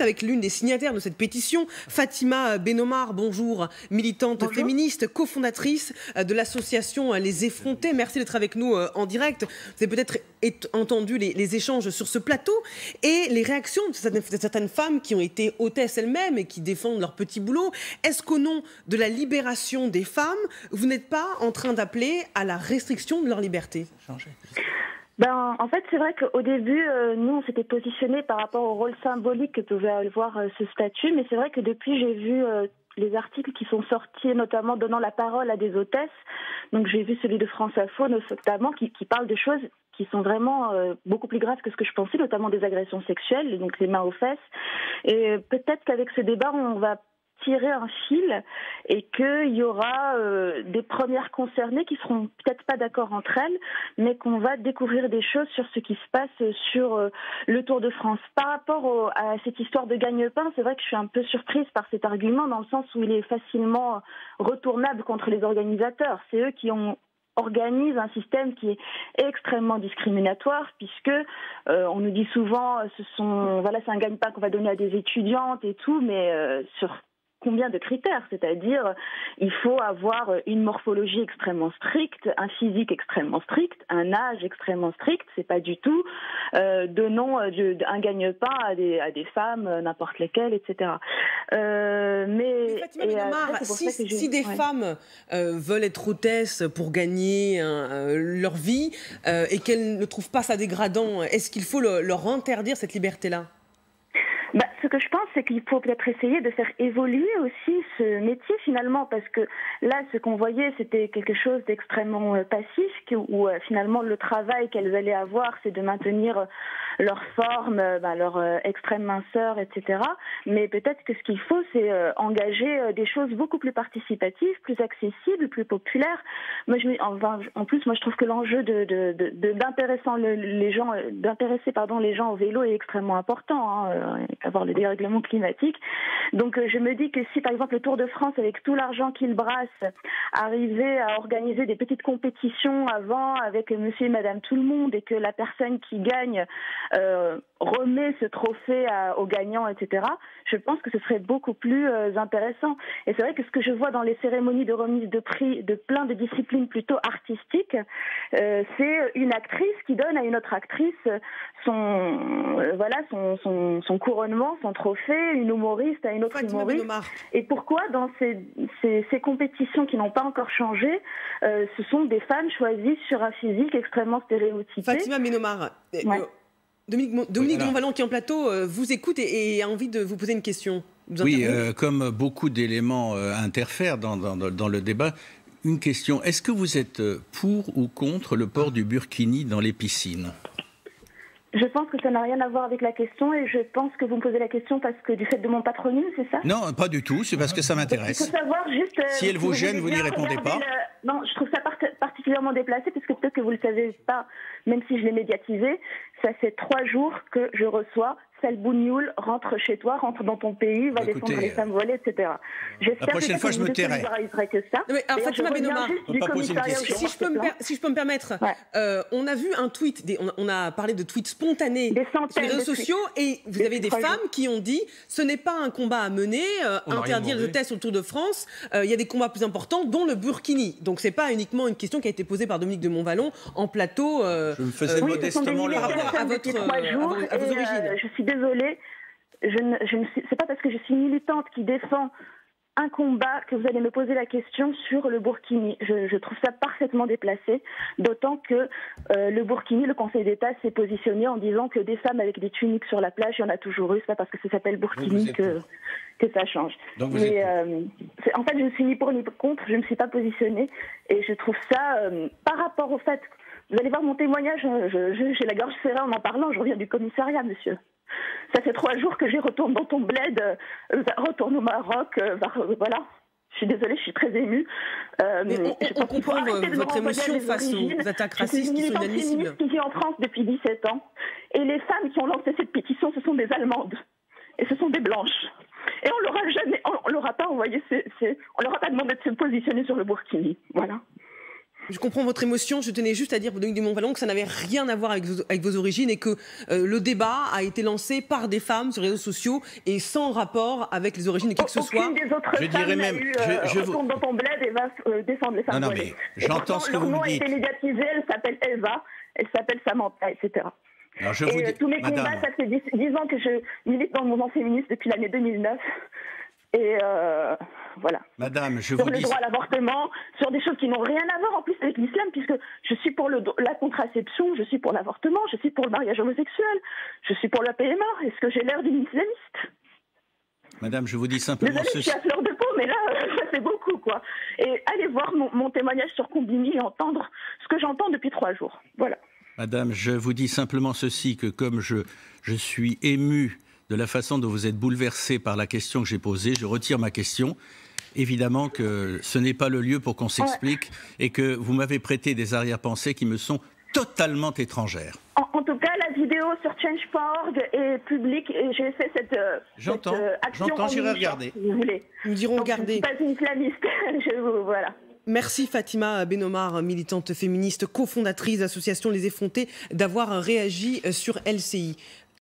avec l'une des signataires de cette pétition, Fatima Benomar, bonjour, militante féministe, cofondatrice euh, de l'association euh, Les Effrontés. Merci d'être avec nous euh, en direct. Vous avez peut-être entendu les, échanges sur ce plateau et les réactions de certaines, femmes qui ont été hôtesses elles-mêmes et qui défendent leur petit boulot. Est-ce qu'au nom de la libération des femmes, vous n'êtes pas en train d'appeler à la restriction de leur liberté? Ben, en fait, c'est vrai qu'au début, euh, nous, on s'était positionné par rapport au rôle symbolique que pouvait avoir euh, ce statut, mais c'est vrai que depuis, j'ai vu euh, les articles qui sont sortis, notamment donnant la parole à des hôtesses. Donc, j'ai vu celui de France Info, notamment, qui, qui parle de choses qui sont vraiment beaucoup plus graves que ce que je pensais, notamment des agressions sexuelles, donc les mains aux fesses. Et peut-être qu'avec ce débat, on va tirer un fil et qu'il y aura euh, des premières concernées qui seront peut-être pas d'accord entre elles, mais qu'on va découvrir des choses sur ce qui se passe sur euh, le Tour de France. Par rapport à cette histoire de gagne-pain, c'est vrai que je suis un peu surprise par cet argument dans le sens où il est facilement retournable contre les organisateurs. C'est eux qui ont organisé un système qui est extrêmement discriminatoire puisque euh, on nous dit souvent ce sont voilà c'est un gagne-pain qu'on va donner à des étudiantes et tout mais sur combien de critères, c'est-à-dire il faut avoir une morphologie extrêmement stricte, un physique extrêmement strict, un âge extrêmement strict, c'est pas du tout euh, donnons euh, un gagne-pain à des, à des femmes, euh, n'importe lesquelles, etc. Euh, mais, si, des femmes veulent être hôtesses pour gagner leur vie et qu'elles ne trouvent pas ça dégradant, est-ce qu'il faut leur interdire cette liberté-là? Que je pense, c'est qu'il faut peut-être essayer de faire évoluer aussi ce métier finalement, parce que là, ce qu'on voyait, c'était quelque chose d'extrêmement euh, passif, où euh, finalement le travail qu'elles allaient avoir, c'est de maintenir leur forme, euh, bah, leur extrême minceur, etc. Mais peut-être que ce qu'il faut, c'est engager des choses beaucoup plus participatives, plus accessibles, plus populaires. Moi, je, en, plus, moi, je trouve que l'enjeu de, d'intéressant les gens, d'intéresser pardon les gens au vélo est extrêmement important. Hein avoir le dérèglement climatique. Donc euh, je me dis que si par exemple le Tour de France, avec tout l'argent qu'il brasse, arrivait à organiser des petites compétitions avant avec monsieur et madame tout le monde et que la personne qui gagne euh, remet ce trophée aux gagnants, etc., je pense que ce serait beaucoup plus euh, intéressant. Et c'est vrai que ce que je vois dans les cérémonies de remise de prix de plein de disciplines plutôt artistiques, c'est une actrice qui donne à une autre actrice son, voilà, son, son, son couronnement son trophée, une humoriste à une autre humoriste. Et pourquoi dans ces, ces, compétitions qui n'ont pas encore changé, euh, ce sont des femmes choisies sur un physique extrêmement stéréotypé Fatima Ménomar, euh, euh, Dominique, Dominique qui est en plateau vous écoute et, a envie de vous poser une question. oui, comme beaucoup d'éléments interfèrent dans, dans, dans, le débat, une question. Est-ce que vous êtes pour ou contre le port du burkini dans les piscines? Je pense que ça n'a rien à voir avec la question et je pense que vous me posez la question parce que du fait de mon patronyme, c'est ça? Non, pas du tout, c'est parce que ça m'intéresse. Il faut savoir juste. Euh, si elle vous gêne, vous n'y répondez pas. Non, je trouve ça particulièrement déplacé puisque peut-être que vous ne le savez pas, même si je l'ai médiatisé. Ça fait trois jours que je reçois Bougnoul, rentre chez toi, rentre dans ton pays, va défendre les femmes volées, etc. La prochaine fois, je me tairai. Que ça. mais, alors, Fatima Benomar, si, je peux me, si je peux me permettre, euh, on a vu un tweet, on, a parlé de tweets spontanés sur les réseaux sociaux, et vous avez des femmes qui ont dit ce n'est pas un combat à mener, euh, interdire le test autour de France, euh, il y a des combats plus importants, dont le Burkini. Donc c'est pas uniquement une question qui a été posée par Dominique de Montvalon en plateau. je me faisais modestement le rapport à, votre, à, vos origines. je suis désolée, je ne, je ne c'est pas parce que je suis militante qui défend un combat que vous allez me poser la question sur le Burkini. Je, trouve ça parfaitement déplacé, d'autant que euh, le Burkini, le Conseil d'État s'est positionné en disant que des femmes avec des tuniques sur la plage, il y en a toujours eu. C'est pas parce que ça s'appelle Burkini que, que ça change. Mais euh, en fait, je ne suis ni pour ni contre, je ne me suis pas positionnée et je trouve ça, euh, par rapport au fait, vous allez voir mon témoignage, j'ai la gorge serrée en en parlant, je reviens du commissariat, monsieur. Ça fait trois jours que j'y retourne dans ton bled, euh, retourne au Maroc, euh, euh, voilà. Je suis désolée, je suis très émue. mais on, comprend votre émotion face aux attaques racistes qui sont inadmissibles. qui vit en France depuis 17 ans. Et les femmes qui ont lancé cette pétition, ce sont des Allemandes. Et ce sont des blanches. Et on leur a jamais, on, leur a pas envoyé, on leur a pas demandé de se positionner sur le Burkini. Voilà. Je comprends votre émotion. Je tenais juste à dire, Dominique Dumont-Vallon, que ça n'avait rien à voir avec vos, avec vos origines et que euh, le débat a été lancé par des femmes sur les réseaux sociaux et sans rapport avec les origines de qui que ce soit. Des autres je dirais même, eu, euh, je, je vous... dans ton bled et va euh, défendre les femmes. Non, non, mais j'entends ce que vous me dites. Leur nom a été médiatisé. Elle s'appelle Eva. Elle s'appelle Samantha, etc. Alors je et vous dis, tous mes Madame... combats, ça fait 10, 10, ans que je milite dans le mouvement féministe depuis l'année 2009. Et euh, voilà. Madame, je sur vous le dis... droit à l'avortement, sur des choses qui n'ont rien à voir en plus avec l'islam, puisque je suis pour le, la contraception, je suis pour l'avortement, je suis pour le mariage homosexuel, je suis pour la PMA. Est-ce que j'ai l'air d'une islamiste? Madame, je vous dis simplement Désolée, ceci. Je suis à fleur de peau, mais là, ça fait beaucoup, quoi. Et allez voir mon, mon témoignage sur Combini et entendre ce que j'entends depuis trois jours. Voilà. Madame, je vous dis simplement ceci, que comme je, je suis ému de la façon dont vous êtes bouleversé par la question que j'ai posée, je retire ma question. Évidemment que ce n'est pas le lieu pour qu'on s'explique ouais. et que vous m'avez prêté des arrière-pensées qui me sont totalement étrangères. En, en, tout cas, la vidéo sur Change.org est publique et j'ai fait cette, j'entends, cette euh, action. J'entends, j'irai regarder. Si vous voulez. Nous dirons Donc, regarder. Je ne suis pas une islamiste. je vous, voilà. Merci Fatima Benomar, militante féministe, cofondatrice de l'association Les Effrontés, d'avoir réagi sur LCI.